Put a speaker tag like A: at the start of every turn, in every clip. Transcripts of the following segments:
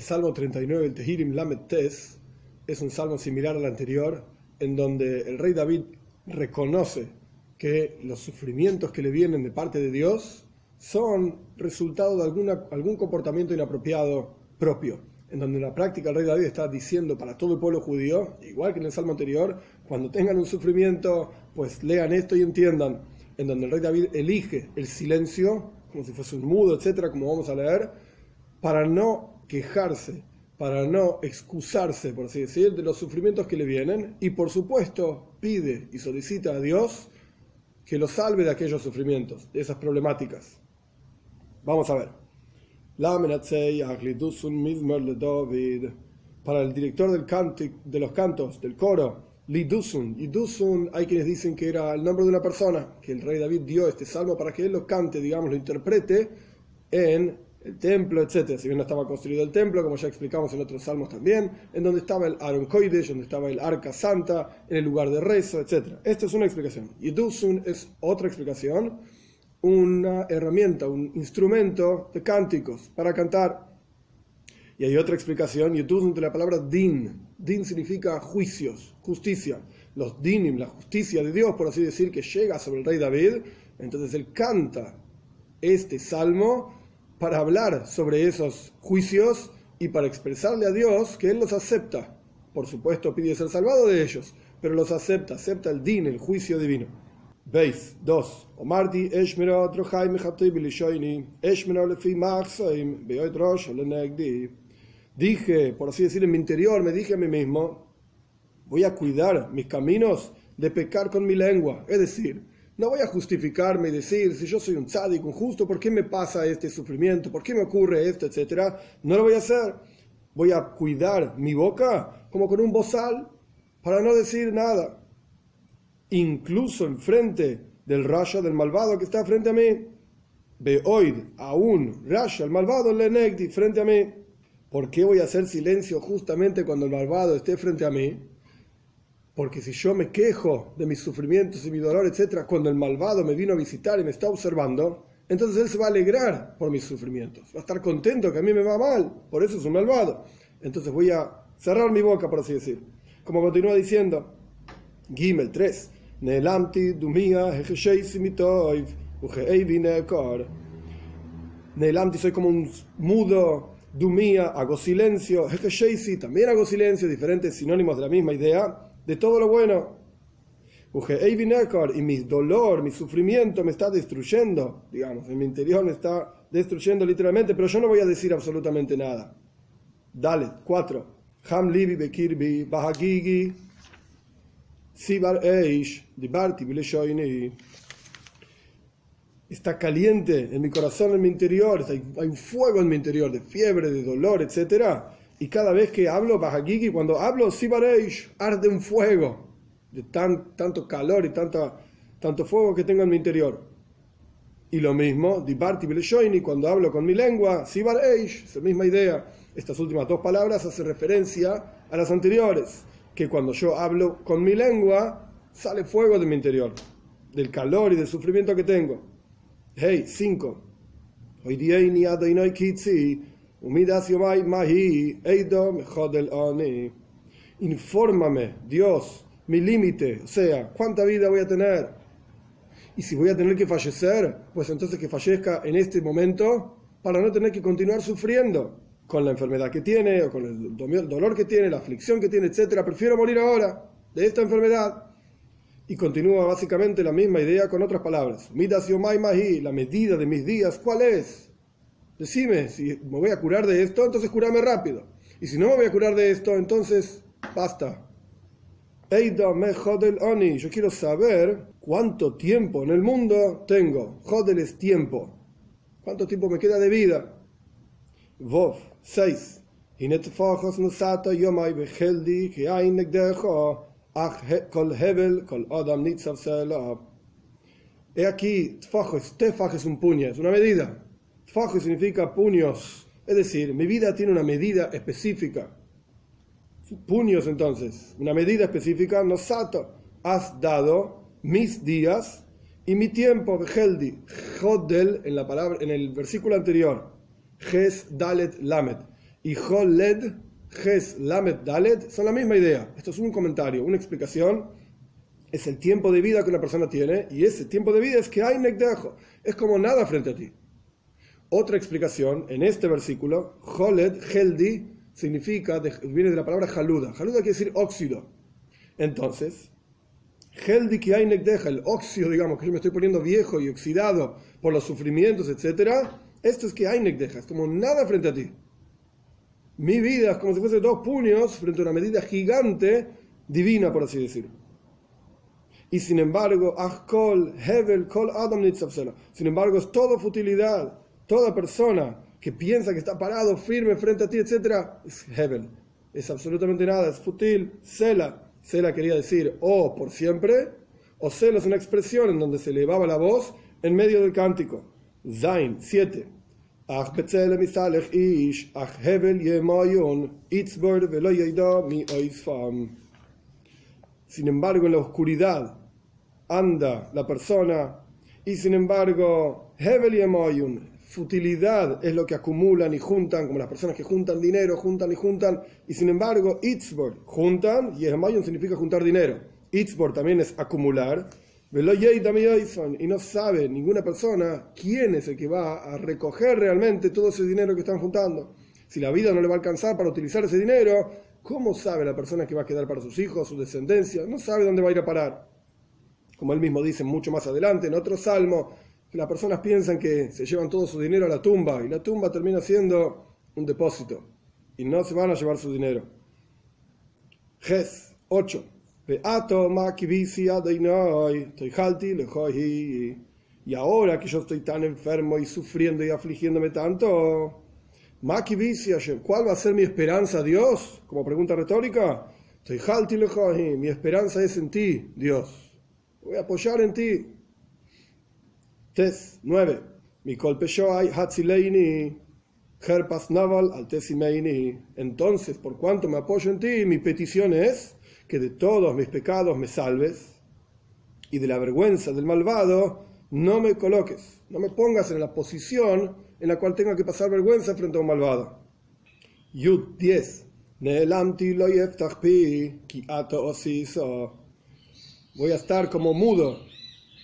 A: El Salmo 39, el Tehirim Lamed Tes, es un salmo similar al anterior, en donde el rey David reconoce que los sufrimientos que le vienen de parte de Dios son resultado de alguna, algún comportamiento inapropiado propio, en donde en la práctica el rey David está diciendo para todo el pueblo judío, igual que en el salmo anterior, cuando tengan un sufrimiento, pues lean esto y entiendan, en donde el rey David elige el silencio, como si fuese un mudo, etcétera, como vamos a leer, para no quejarse, para no excusarse, por así decir, de los sufrimientos que le vienen y por supuesto pide y solicita a Dios que lo salve de aquellos sufrimientos, de esas problemáticas. Vamos a ver. Para el director del canto, de los cantos, del coro, Lidusun. Lidusun, hay quienes dicen que era el nombre de una persona, que el rey David dio este salmo para que él lo cante, digamos, lo interprete en el templo, etc. Si bien no estaba construido el templo, como ya explicamos en otros salmos también, en donde estaba el Aaron Koidesh, donde estaba el Arca Santa, en el lugar de rezo, etc. Esta es una explicación. Y Dusun es otra explicación, una herramienta, un instrumento de cánticos para cantar. Y hay otra explicación, Yedusun de la palabra din. Din significa juicios, justicia. Los dinim, la justicia de Dios, por así decir, que llega sobre el rey David. Entonces él canta este salmo para hablar sobre esos juicios y para expresarle a Dios que Él los acepta. Por supuesto, pide ser salvado de ellos, pero los acepta, acepta el din, el juicio divino. Veis, 2. Omarti Dije, por así decir, en mi interior, me dije a mí mismo, voy a cuidar mis caminos de pecar con mi lengua. Es decir, no voy a justificarme y decir, si yo soy un tzadik, un justo, ¿por qué me pasa este sufrimiento? ¿Por qué me ocurre esto? Etcétera. No lo voy a hacer. Voy a cuidar mi boca como con un bozal para no decir nada. Incluso enfrente del rayo del malvado que está frente a mí. Hoy aún rayo el malvado le negdi frente a mí. ¿Por qué voy a hacer silencio justamente cuando el malvado esté frente a mí? Porque si yo me quejo de mis sufrimientos y mi dolor, etc., cuando el malvado me vino a visitar y me está observando, entonces él se va a alegrar por mis sufrimientos. Va a estar contento que a mí me va mal, por eso es un malvado. Entonces voy a cerrar mi boca, por así decir. Como continúa diciendo, Gimel 3, Neelamti dumia Neelamti soy como un mudo, dumia, hago silencio, también hago silencio, diferentes sinónimos de la misma idea de todo lo bueno. Y mi dolor, mi sufrimiento me está destruyendo, digamos, en mi interior me está destruyendo literalmente, pero yo no voy a decir absolutamente nada. Dale, cuatro. Ham libi bekirbi bahagigi sibar eish dibarti Está caliente en mi corazón, en mi interior, hay, un fuego en mi interior de fiebre, de dolor, etcétera y cada vez que hablo, Bahagigi, cuando hablo Sibareish, arde un fuego de tan, tanto calor y tanta, tanto fuego que tengo en mi interior. Y lo mismo, Dibarti Beleshoini, cuando hablo con mi lengua, Sibareish, es la misma idea. Estas últimas dos palabras hacen referencia a las anteriores, que cuando yo hablo con mi lengua, sale fuego de mi interior, del calor y del sufrimiento que tengo. Hey, 5. Hoy día ni kitsi Infórmame, Dios, mi límite, o sea, cuánta vida voy a tener. Y si voy a tener que fallecer, pues entonces que fallezca en este momento para no tener que continuar sufriendo con la enfermedad que tiene, o con el dolor que tiene, la aflicción que tiene, etc. Prefiero morir ahora de esta enfermedad. Y continúa básicamente la misma idea con otras palabras. la medida de mis días, ¿cuál es? Decime, si me voy a curar de esto, entonces curame rápido. Y si no me voy a curar de esto, entonces basta. Eida me jodel oni. Yo quiero saber cuánto tiempo en el mundo tengo. Jodel es tiempo. ¿Cuánto tiempo me queda de vida? Vov, 6. He aquí, tefaj es un puño, es una medida. Fajo significa puños, es decir, mi vida tiene una medida específica. Puños entonces, una medida específica, nosato, has dado mis días y mi tiempo, Heldi, Hodel, en la palabra, en el versículo anterior, Ges Dalet Lamet. y Holed, Ges, Lamed, Dalet son la misma idea. Esto es un comentario, una explicación. Es el tiempo de vida que una persona tiene y ese tiempo de vida es que hay Nekdejo. Es como nada frente a ti. Otra explicación en este versículo, Holed, Heldi, significa, viene de la palabra Haluda. Haluda quiere decir óxido. Entonces, Heldi que hay deja, el óxido, digamos, que yo me estoy poniendo viejo y oxidado por los sufrimientos, etc. Esto es que hay deja, es como nada frente a ti. Mi vida es como si fuese dos puños frente a una medida gigante, divina, por así decirlo. Y sin embargo, Hevel, Kol Adam Sin embargo, es toda futilidad. Toda persona que piensa que está parado, firme frente a ti, etc., es Hevel. Es absolutamente nada, es fútil, cela. Sela quería decir o por siempre, o Sela es una expresión en donde se elevaba la voz en medio del cántico. Zain 7. Sin embargo, en la oscuridad anda la persona y sin embargo, Hevel y futilidad es lo que acumulan y juntan, como las personas que juntan dinero, juntan y juntan, y sin embargo, Itzbor, juntan, y Mayun significa juntar dinero. Itzbor también es acumular, y no sabe ninguna persona quién es el que va a recoger realmente todo ese dinero que están juntando. Si la vida no le va a alcanzar para utilizar ese dinero, ¿cómo sabe la persona que va a quedar para sus hijos, su descendencia? No sabe dónde va a ir a parar. Como él mismo dice mucho más adelante, en otro salmo, las personas piensan que se llevan todo su dinero a la tumba y la tumba termina siendo un depósito y no se van a llevar su dinero. Ges 8. Y ahora que yo estoy tan enfermo y sufriendo y afligiéndome tanto, ¿cuál va a ser mi esperanza, Dios? Como pregunta retórica. Mi esperanza es en ti, Dios. Voy a apoyar en ti. Tes 9. Mikol Peshoai Hatzileini Herpas Naval Altesimeini. Entonces, por cuanto me apoyo en ti, mi petición es que de todos mis pecados me salves y de la vergüenza del malvado no me coloques, no me pongas en la posición en la cual tenga que pasar vergüenza frente a un malvado. Yud 10. Voy a estar como mudo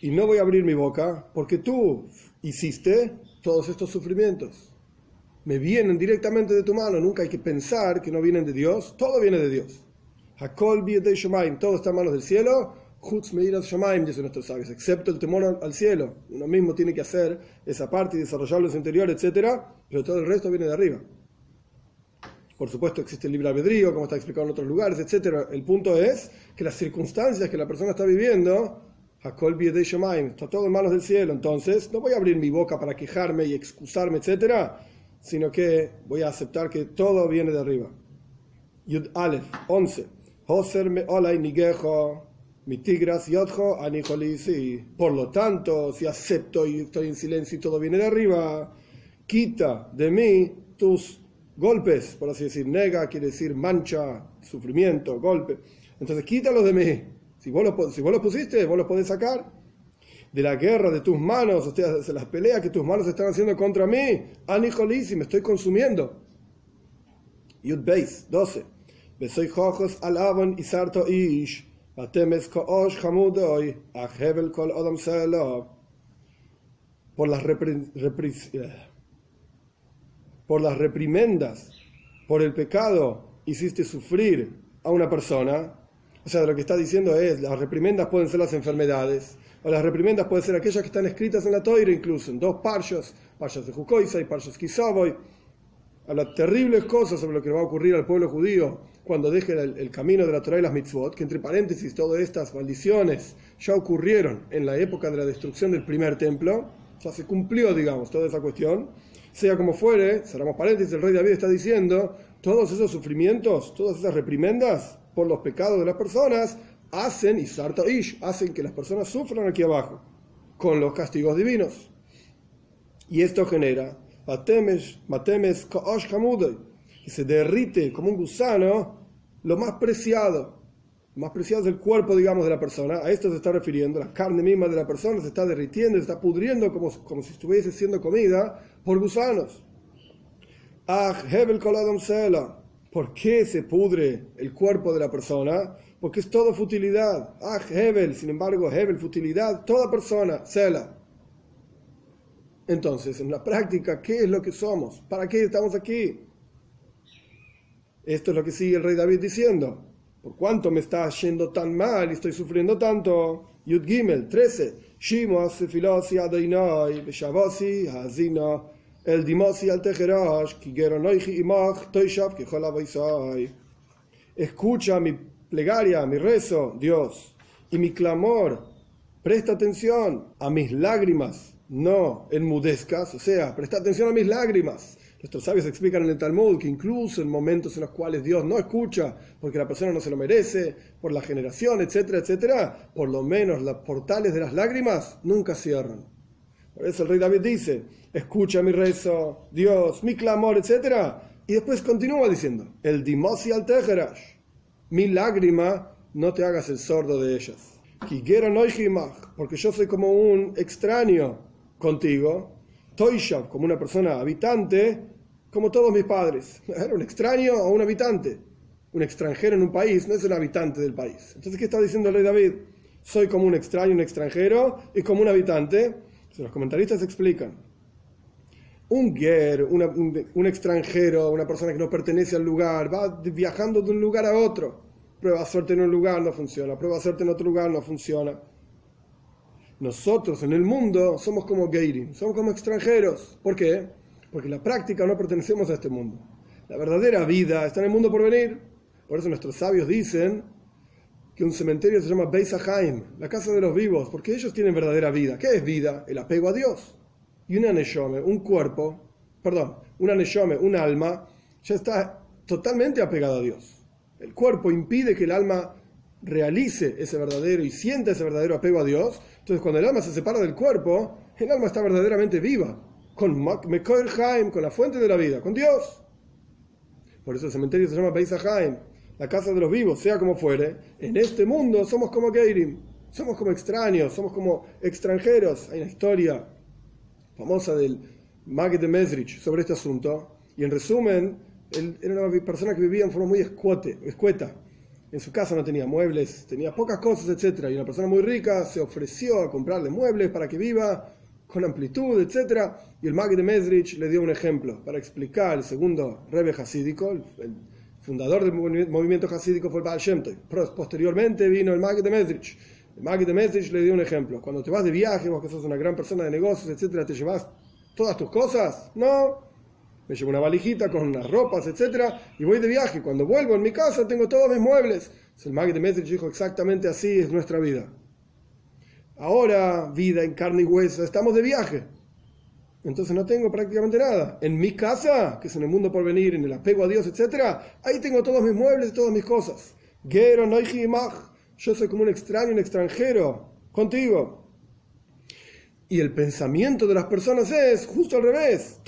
A: y no voy a abrir mi boca porque tú hiciste todos estos sufrimientos. Me vienen directamente de tu mano, nunca hay que pensar que no vienen de Dios, todo viene de Dios. Hakol todo está en manos del cielo, dicen nuestros sabios, excepto el temor al cielo. Uno mismo tiene que hacer esa parte y desarrollarlo en su interior, etc. Pero todo el resto viene de arriba. Por supuesto existe el libre albedrío, como está explicado en otros lugares, etc. El punto es que las circunstancias que la persona está viviendo está todo en manos del cielo, entonces no voy a abrir mi boca para quejarme y excusarme, etcétera, sino que voy a aceptar que todo viene de arriba. Yud Aleph 11. Por lo tanto, si acepto y estoy en silencio y todo viene de arriba, quita de mí tus golpes, por así decir. Nega quiere decir mancha, sufrimiento, golpe. Entonces quítalos de mí si vos, los, si pusiste, vos los podés sacar de la guerra de tus manos, o de las peleas que tus manos están haciendo contra mí. Anijolisi, me estoy consumiendo. Yud Beis, 12. Besoy jojos al y sarto ish. Batemes koosh hamudoy. Ahevel kol odam Por las, eh, por las reprimendas, por el pecado, hiciste sufrir a una persona o sea, lo que está diciendo es, las reprimendas pueden ser las enfermedades, o las reprimendas pueden ser aquellas que están escritas en la toira, incluso en dos parshas, parshas de Jukoisa y parshas Kisaboy. Habla terribles cosas sobre lo que va a ocurrir al pueblo judío cuando deje el, camino de la Torah y las mitzvot, que entre paréntesis todas estas maldiciones ya ocurrieron en la época de la destrucción del primer templo, ya se cumplió, digamos, toda esa cuestión. Sea como fuere, cerramos paréntesis, el rey David está diciendo, todos esos sufrimientos, todas esas reprimendas, por los pecados de las personas, hacen, y sarta ish, hacen que las personas sufran aquí abajo, con los castigos divinos. Y esto genera, matemes, matemes, y se derrite como un gusano lo más preciado, lo más preciado es el cuerpo, digamos, de la persona, a esto se está refiriendo, la carne misma de la persona se está derritiendo, se está pudriendo como, como si estuviese siendo comida por gusanos. Ah, Hebel Koladom Sela. ¿Por qué se pudre el cuerpo de la persona? Porque es todo futilidad. Ah, Hebel, sin embargo, Hebel, futilidad, toda persona, Sela. Entonces, en la práctica, ¿qué es lo que somos? ¿Para qué estamos aquí? Esto es lo que sigue el rey David diciendo. ¿Por cuánto me está yendo tan mal y estoy sufriendo tanto? Yud Gimel 13. El dimosi al Escucha mi plegaria, mi rezo, Dios, y mi clamor. Presta atención a mis lágrimas, no enmudezcas, o sea, presta atención a mis lágrimas Nuestros sabios explican en el Talmud que incluso en momentos en los cuales Dios no escucha, porque la persona no se lo merece, por la generación, etcétera, etcétera, por lo menos los portales de las lágrimas nunca cierran. Por el rey David dice, escucha mi rezo, Dios, mi clamor, etcétera. Y después continúa diciendo, el dimosi al tejerash, mi lágrima, no te hagas el sordo de ellas. Porque yo soy como un extraño contigo, Toishav, como una persona habitante, como todos mis padres. Era un extraño o un habitante. Un extranjero en un país no es un habitante del país. Entonces, ¿qué está diciendo el rey David? Soy como un extraño, un extranjero y como un habitante. Los comentaristas explican. Un ger, un, extranjero, una persona que no pertenece al lugar, va viajando de un lugar a otro. Prueba suerte en un lugar, no funciona. Prueba suerte en otro lugar, no funciona. Nosotros en el mundo somos como Geirim, somos como extranjeros. ¿Por qué? Porque en la práctica no pertenecemos a este mundo. La verdadera vida está en el mundo por venir. Por eso nuestros sabios dicen que un cementerio se llama Beis la casa de los vivos, porque ellos tienen verdadera vida. ¿Qué es vida? El apego a Dios. Y una neshome, un cuerpo, perdón, una neshome, un alma, ya está totalmente apegado a Dios. El cuerpo impide que el alma realice ese verdadero y sienta ese verdadero apego a Dios, entonces cuando el alma se separa del cuerpo, el alma está verdaderamente viva, con Mekoel Haim, con la fuente de la vida, con Dios. Por eso el cementerio se llama Beis Haim, la casa de los vivos, sea como fuere. En este mundo somos como Geirim, somos como extraños, somos como extranjeros. Hay una historia famosa del Magd de Mesrich sobre este asunto, y en resumen, él era una persona que vivía en forma muy escuete, escueta en su casa no tenía muebles, tenía pocas cosas, etc. Y una persona muy rica se ofreció a comprarle muebles para que viva con amplitud, etc. Y el Mag de Mesrich le dio un ejemplo para explicar el segundo Rebbe Hasídico, el fundador del movimiento hasídico fue el Baal Posteriormente vino el Mag de Mesrich. El Mag de Mesrich le dio un ejemplo. Cuando te vas de viaje, vos que sos una gran persona de negocios, etc., ¿te llevas todas tus cosas? No me llevo una valijita con unas ropas, etc. Y voy de viaje. Cuando vuelvo en mi casa tengo todos mis muebles. El Mag de Mesrich dijo exactamente así es nuestra vida. Ahora, vida en carne y hueso, estamos de viaje. Entonces no tengo prácticamente nada. En mi casa, que es en el mundo por venir, en el apego a Dios, etc., ahí tengo todos mis muebles y todas mis cosas. Gero, yo soy como un extraño, un extranjero, contigo. Y el pensamiento de las personas es justo al revés,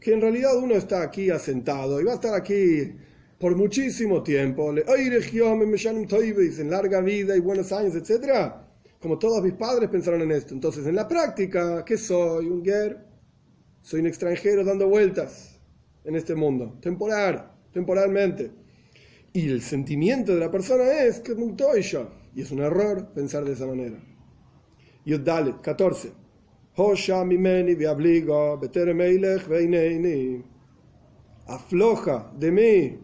A: que en realidad uno está aquí asentado y va a estar aquí por muchísimo tiempo, en larga vida y buenos años, etc. Como todos mis padres pensaron en esto. Entonces, en la práctica, ¿qué soy? Un ger. Soy un extranjero dando vueltas en este mundo, temporal, temporalmente. Y el sentimiento de la persona es que es un Y es un error pensar de esa manera. Yuddalit, 14. Hosha mimeni viabligo, beteremeilech veineini. Afloja de mí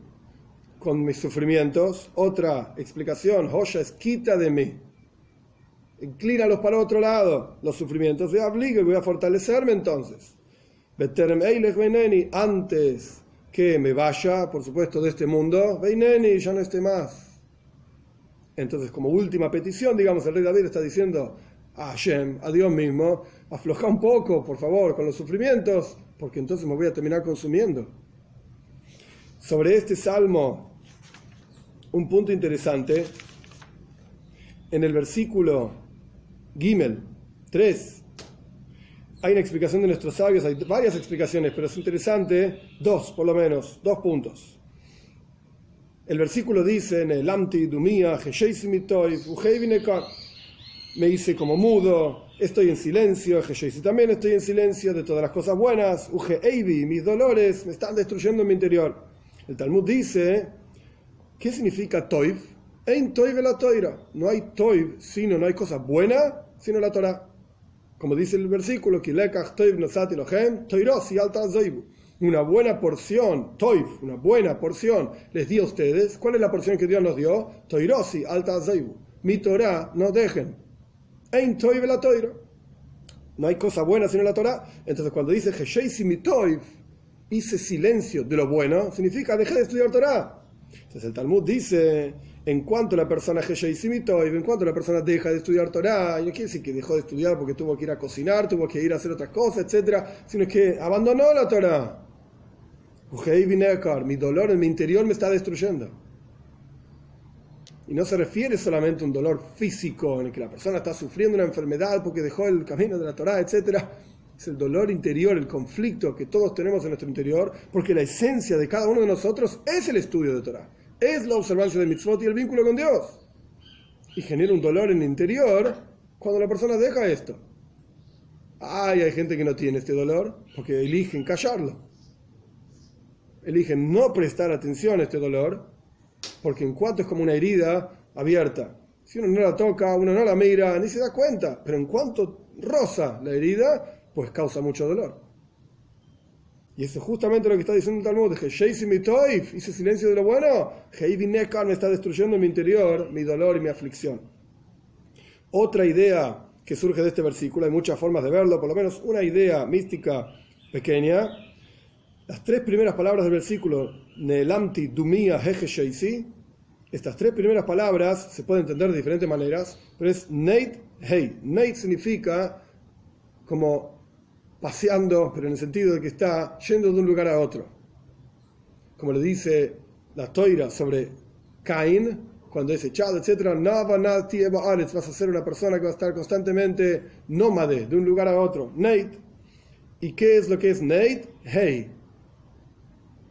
A: con mis sufrimientos. Otra explicación, Hosha es quita de mí. Inclínalos para otro lado, los sufrimientos de abligo y voy a fortalecerme entonces. Antes que me vaya, por supuesto, de este mundo, veineni, ya no esté más. Entonces, como última petición, digamos, el rey David está diciendo, a Hashem, a Dios mismo, afloja un poco, por favor, con los sufrimientos, porque entonces me voy a terminar consumiendo. Sobre este salmo, un punto interesante, en el versículo Gimel 3, hay una explicación de nuestros sabios, hay varias explicaciones, pero es interesante, dos por lo menos, dos puntos. El versículo dice en el Amti Dumia, me hice como mudo, estoy en silencio, también estoy en silencio de todas las cosas buenas, Eivi, mis dolores me están destruyendo en mi interior. El Talmud dice, ¿qué significa Toiv? En Toiv la Toira. No hay Toiv, sino no hay cosa buena, sino la Torah. Como dice el versículo, una buena porción, Toiv, una buena porción, les di a ustedes. ¿Cuál es la porción que Dios nos dio? Toirosi, alta Mi Torah, no dejen. Ein Toiv la Toira. No hay cosa buena sino la Torah. Entonces, cuando dice Gesheisi mi Toiv, hice silencio de lo bueno, significa dejé de estudiar Torah. Entonces, el Talmud dice en cuanto la persona y en cuanto la persona deja de estudiar Torah, y no quiere decir que dejó de estudiar porque tuvo que ir a cocinar, tuvo que ir a hacer otras cosas, etc., sino que abandonó la Torah. Mi dolor en mi interior me está destruyendo. Y no se refiere solamente a un dolor físico en el que la persona está sufriendo una enfermedad porque dejó el camino de la Torah, etc. Es el dolor interior, el conflicto que todos tenemos en nuestro interior, porque la esencia de cada uno de nosotros es el estudio de Torah es la observancia de mitzvot y el vínculo con Dios. Y genera un dolor en el interior cuando la persona deja esto. Ay, hay gente que no tiene este dolor porque eligen callarlo. Eligen no prestar atención a este dolor porque en cuanto es como una herida abierta. Si uno no la toca, uno no la mira, ni se da cuenta. Pero en cuanto roza la herida, pues causa mucho dolor. Y eso es justamente lo que está diciendo el Talmud, hice silencio de lo bueno, me está destruyendo mi interior, mi dolor y mi aflicción. Otra idea que surge de este versículo, hay muchas formas de verlo, por lo menos una idea mística pequeña. Las tres primeras palabras del versículo, Nelamti, Dumia, Heje, estas tres primeras palabras se pueden entender de diferentes maneras, pero es Neit, Hey. Neit significa como paseando, pero en el sentido de que está yendo de un lugar a otro. Como le dice la toira sobre Caín, cuando es echado, etc. Vas a ser una persona que va a estar constantemente nómade de un lugar a otro. Nate. ¿Y qué es lo que es Nate? Hey.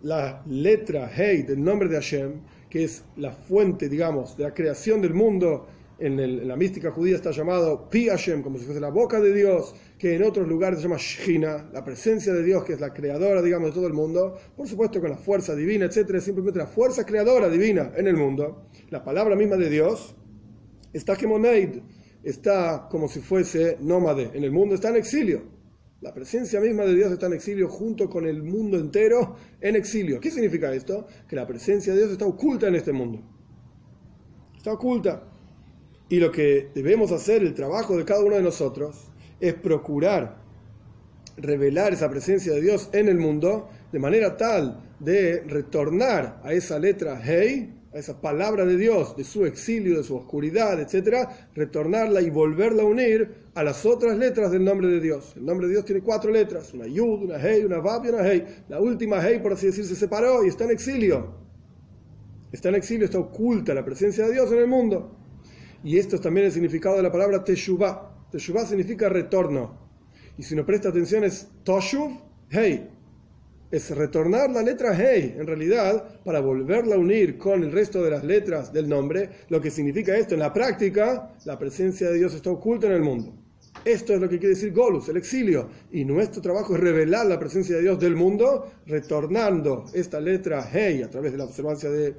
A: La letra Hey del nombre de Hashem, que es la fuente, digamos, de la creación del mundo en, la mística judía está llamado Pi Hashem, como si fuese la boca de Dios, que en otros lugares se llama Shina, la presencia de Dios, que es la creadora, digamos, de todo el mundo, por supuesto con la fuerza divina, etcétera, simplemente la fuerza creadora divina en el mundo. La palabra misma de Dios está como Neid, está como si fuese nómade en el mundo, está en exilio. La presencia misma de Dios está en exilio junto con el mundo entero en exilio. ¿Qué significa esto? Que la presencia de Dios está oculta en este mundo. Está oculta. Y lo que debemos hacer, el trabajo de cada uno de nosotros, es procurar revelar esa presencia de Dios en el mundo de manera tal de retornar a esa letra Hey, a esa palabra de Dios, de su exilio, de su oscuridad, etcétera, retornarla y volverla a unir a las otras letras del nombre de Dios. El nombre de Dios tiene cuatro letras, una Yud, una Hey, una Vav y una Hey. La última Hey, por así decir, se separó y está en exilio. Está en exilio, está oculta la presencia de Dios en el mundo. Y esto es también el significado de la palabra Teshuvah. Teshuvah significa retorno. Y si no presta atención es Toshuv, hey. Es retornar la letra hey, en realidad, para volverla a unir con el resto de las letras del nombre. Lo que significa esto en la práctica, la presencia de Dios está oculta en el mundo. Esto es lo que quiere decir Golus, el exilio. Y nuestro trabajo es revelar la presencia de Dios del mundo, retornando esta letra Hey a través de la observancia de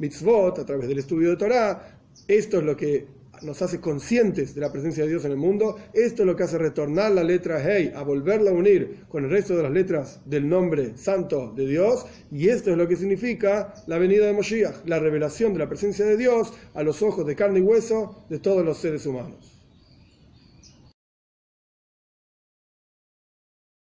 A: mitzvot, a través del estudio de Torah, esto es lo que nos hace conscientes de la presencia de Dios en el mundo. Esto es lo que hace retornar la letra Hey, a volverla a unir con el resto de las letras del nombre santo de Dios. Y esto es lo que significa la venida de Moshiach, la revelación de la presencia de Dios a los ojos de carne y hueso de todos los seres humanos.